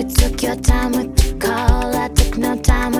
You took your time with the call. I took no time.